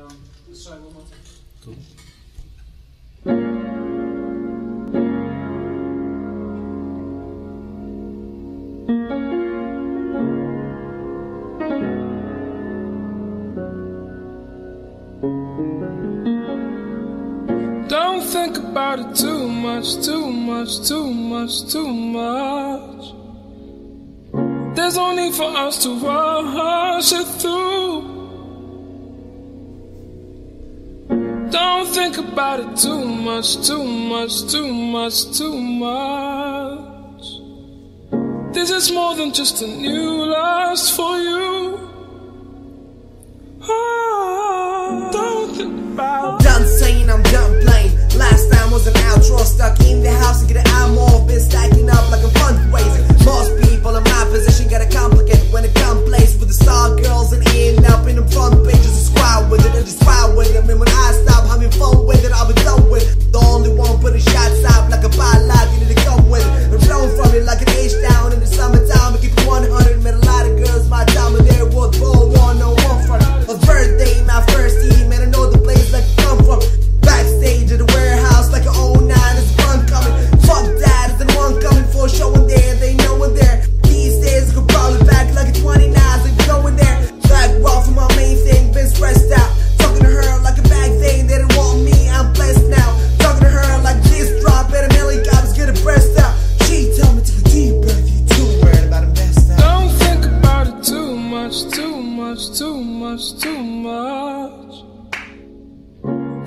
um, let's try one more time. Cool. Don't think about it too much, too much, too much, too much. There's only for us to rush it through. Don't think about it too much, too much, too much, too much. This is more than just a new last for you.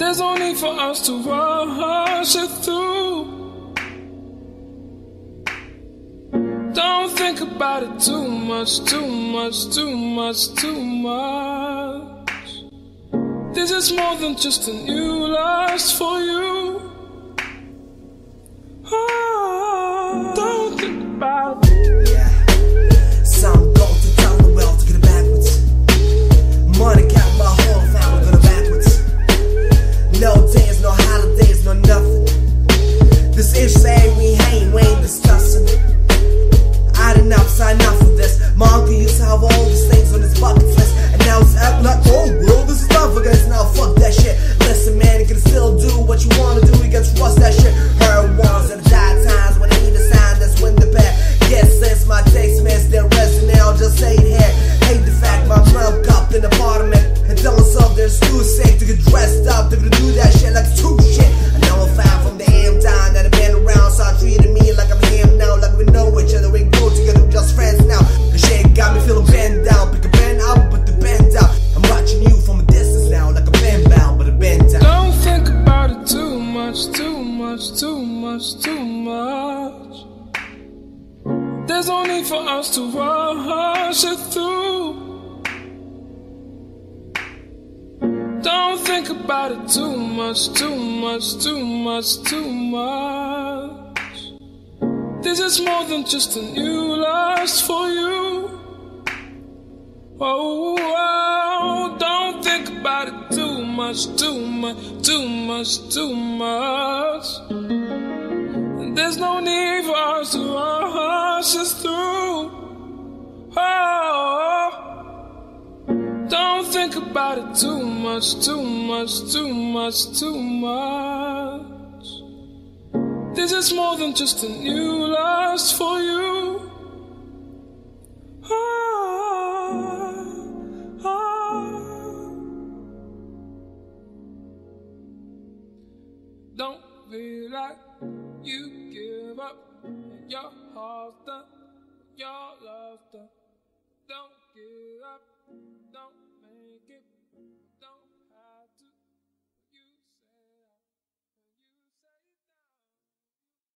There's no need for us to rush it through. Don't think about it too much, too much, too much, too much. This is more than just a new lust for you. This is much, too much. There's no need for us to rush it through. Don't think about it too much, too much, too much, too much. This is more than just a new lust for you. Oh, oh, don't think about it too much, too much, too much, too much. There's no need for us to rush us through. Oh, don't think about it too much, too much, too much, too much. This is more than just a new lust for you. Oh, oh. Don't be like you came up your heart's done, your love's done. Don't give up.